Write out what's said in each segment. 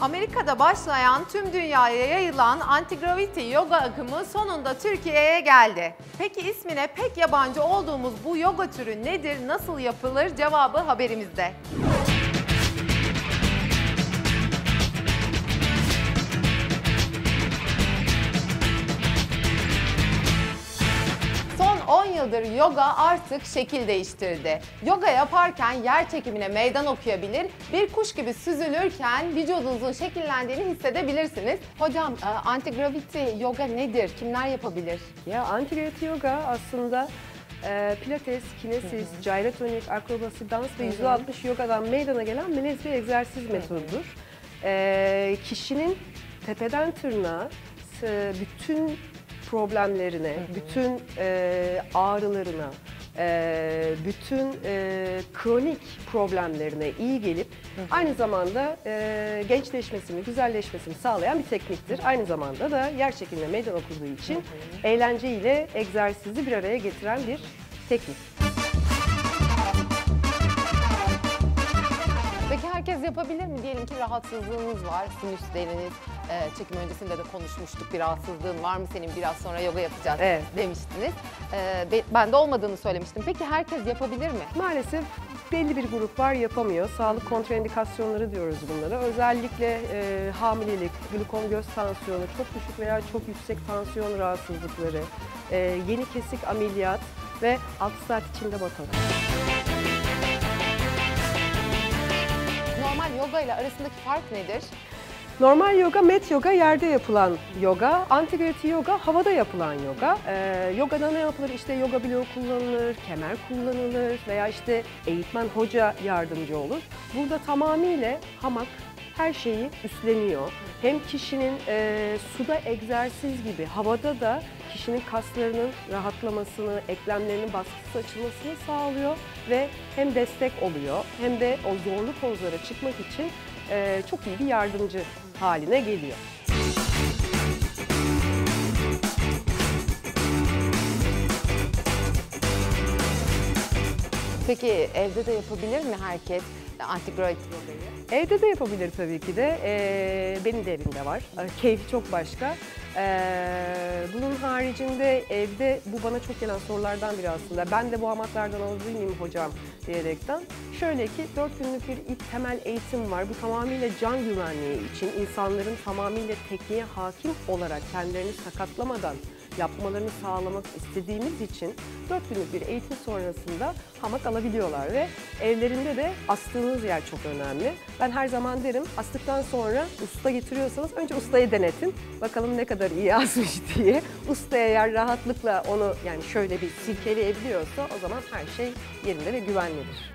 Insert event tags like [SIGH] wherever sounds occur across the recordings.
Amerika'da başlayan tüm dünyaya yayılan anti-gravity yoga akımı sonunda Türkiye'ye geldi. Peki ismine pek yabancı olduğumuz bu yoga türü nedir, nasıl yapılır cevabı haberimizde. 10 yıldır yoga artık şekil değiştirdi. Yoga yaparken yer çekimine meydan okuyabilir, bir kuş gibi süzülürken vücudunuzun şekillendiğini hissedebilirsiniz. Hocam, e, anti-gravity yoga nedir? Kimler yapabilir? Ya anti yoga aslında e, pilates, kinesis, gyratonik, akrobasi, dans ve 160 yogadan meydana gelen melez bir egzersiz metodudur. E, kişinin tepeden tırnağa bütün problemlerine, bütün e, ağrılarına, e, bütün e, kronik problemlerine iyi gelip aynı zamanda e, gençleşmesini, güzelleşmesini sağlayan bir tekniktir. Aynı zamanda da yer çekimine meydan okuduğu için eğlence ile egzersizi bir araya getiren bir teknik. Herkes yapabilir mi? Diyelim ki rahatsızlığınız var, sinüsleriniz, e, çekim öncesinde de konuşmuştuk bir rahatsızlığın var mı senin biraz sonra yoga yapacağız Evet. demiştiniz. E, be- ben de olmadığını söylemiştim. Peki herkes yapabilir mi? Maalesef belli bir grup var yapamıyor. Sağlık kontraindikasyonları diyoruz bunlara. Özellikle e, hamilelik, glukom göz tansiyonu, çok düşük veya çok yüksek tansiyon rahatsızlıkları, e, yeni kesik ameliyat ve 6 saat içinde botoks. Yoga ile arasındaki fark nedir? Normal yoga, mat yoga yerde yapılan yoga, anti yoga havada yapılan yoga. Ee, yogada ne yapılır? İşte yoga bloğu kullanılır, kemer kullanılır veya işte eğitmen hoca yardımcı olur. Burada tamamıyla hamak her şeyi üstleniyor. Hem kişinin e, suda egzersiz gibi havada da kişinin kaslarının rahatlamasını, eklemlerinin baskısı açılmasını sağlıyor ve hem destek oluyor hem de o zorlu pozlara çıkmak için e, çok iyi bir yardımcı haline geliyor. Peki evde de yapabilir mi herkes anti-gravity yogayı? Evde de yapabilir tabii ki de. Ee, benim de evimde var. Ee, Keyfi çok başka. Ee, bunun haricinde evde bu bana çok gelen sorulardan biri aslında. Ben de bu hamaklardan alabilir miyim hocam diyerekten. Şöyle ki 4 günlük bir ilk temel eğitim var. Bu tamamıyla can güvenliği için insanların tamamıyla tekniğe hakim olarak kendilerini sakatlamadan yapmalarını sağlamak istediğimiz için 4 günlük bir eğitim sonrasında hamak alabiliyorlar ve evlerinde de astığınız yer çok önemli. Ben her zaman derim astıktan sonra usta getiriyorsanız önce ustayı denetin. Bakalım ne kadar iyi [LAUGHS] asmış diye. Usta eğer rahatlıkla onu yani şöyle bir silkeleyebiliyorsa o zaman her şey yerinde ve güvenlidir.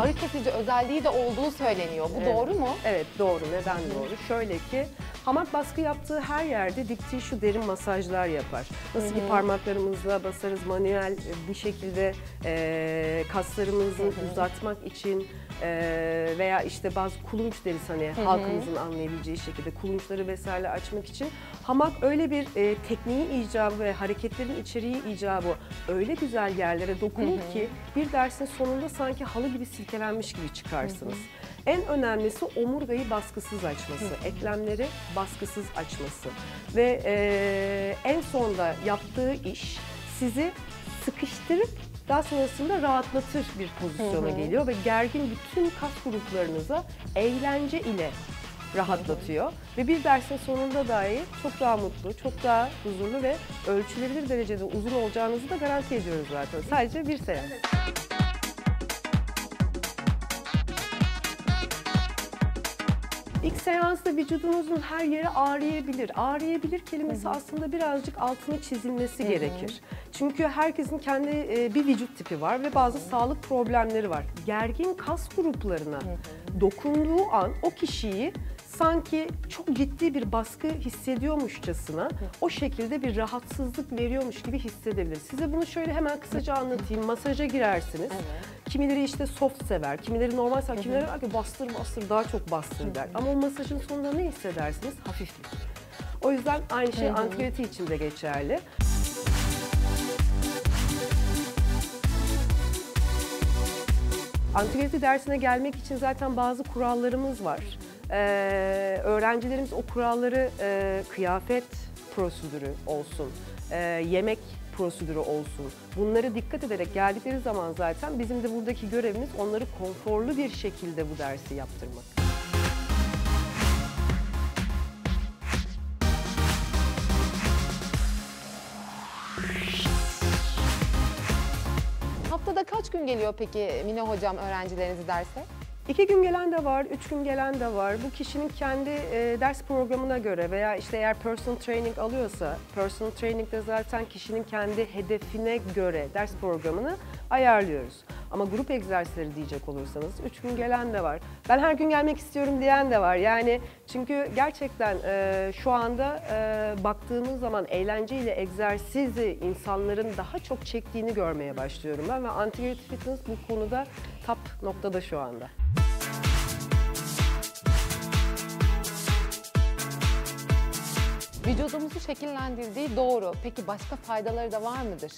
Ağrı kesici özelliği de olduğu söyleniyor. Bu Evet. doğru mu? Evet doğru. Neden doğru? Şöyle ki hamak baskı yaptığı her yerde diktiği şu derin masajlar yapar. Nasıl ki parmaklarımızla basarız manuel bir şekilde e, kaslarımızı uzatmak için e, veya işte bazı kulunç deriz hani halkımızın anlayabileceği şekilde kulunçları vesaire açmak için. Hamak öyle bir e, tekniği icabı ve hareketlerin içeriği icabı öyle güzel yerlere dokunur ki bir dersin sonunda sanki halı gibi silkelenmiş gibi çıkarsınız. En önemlisi omurgayı baskısız açması, eklemleri baskısız açması. Ve e, en sonda yaptığı iş sizi sıkıştırıp daha sonrasında rahatlatır bir pozisyona geliyor ve gergin bütün kas gruplarınıza eğlence ile rahatlatıyor ve bir dersin sonunda dahi çok daha mutlu, çok daha huzurlu ve ölçülebilir derecede uzun olacağınızı da garanti ediyoruz zaten. Sadece bir seans. İlk seansta vücudunuzun her yeri ağrıyabilir. Ağrıyabilir kelimesi aslında birazcık altını çizilmesi gerekir. Çünkü herkesin kendi e, bir vücut tipi var ve bazı sağlık problemleri var. Gergin kas gruplarına dokunduğu an o kişiyi sanki çok ciddi bir baskı hissediyormuşçasına o şekilde bir rahatsızlık veriyormuş gibi hissedebilir. Size bunu şöyle hemen kısaca anlatayım. Masaja girersiniz. Kimileri işte soft sever, kimileri normal sever, kimileri der ki bastır bastır daha çok bastır der. Ama o masajın sonunda ne hissedersiniz? Hafiflik. O yüzden aynı şey antibiyotik için de geçerli. Antigravity dersine gelmek için zaten bazı kurallarımız var. Ee, öğrencilerimiz o kuralları e, kıyafet prosedürü olsun, e, yemek prosedürü olsun. Bunları dikkat ederek geldikleri zaman zaten bizim de buradaki görevimiz onları konforlu bir şekilde bu dersi yaptırmak. Haftada kaç gün geliyor peki Mine hocam öğrencilerinizi derse? İki gün gelen de var, üç gün gelen de var. Bu kişinin kendi e, ders programına göre veya işte eğer personal training alıyorsa, personal training'de zaten kişinin kendi hedefine göre ders programını ayarlıyoruz. Ama grup egzersizleri diyecek olursanız üç gün gelen de var. Ben her gün gelmek istiyorum diyen de var. Yani çünkü gerçekten e, şu anda e, baktığımız zaman eğlenceyle egzersizi insanların daha çok çektiğini görmeye başlıyorum ben ve Anti Fitness bu konuda top noktada şu anda. Vücudumuzu şekillendirdiği doğru. Peki başka faydaları da var mıdır?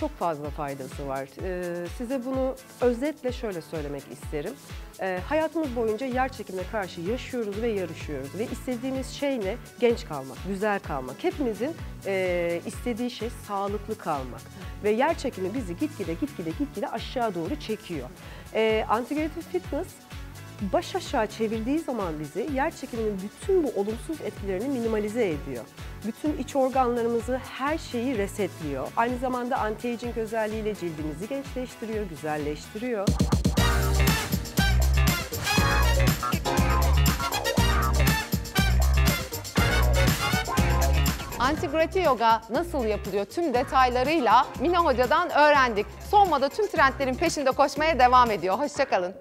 Çok fazla faydası var. Ee, size bunu özetle şöyle söylemek isterim. Ee, hayatımız boyunca yer çekimine karşı yaşıyoruz ve yarışıyoruz. Ve istediğimiz şey ne? Genç kalmak, güzel kalmak. Hepimizin e, istediği şey sağlıklı kalmak. Ve yer çekimi bizi gitgide gitgide gitgide aşağı doğru çekiyor. Ee, Fitness baş aşağı çevirdiği zaman bizi yer çekiminin bütün bu olumsuz etkilerini minimalize ediyor. Bütün iç organlarımızı, her şeyi resetliyor. Aynı zamanda anti-aging özelliğiyle cildimizi gençleştiriyor, güzelleştiriyor. Anti-Gravity Yoga nasıl yapılıyor tüm detaylarıyla Mine Hoca'dan öğrendik. Sonmada tüm trendlerin peşinde koşmaya devam ediyor. Hoşçakalın.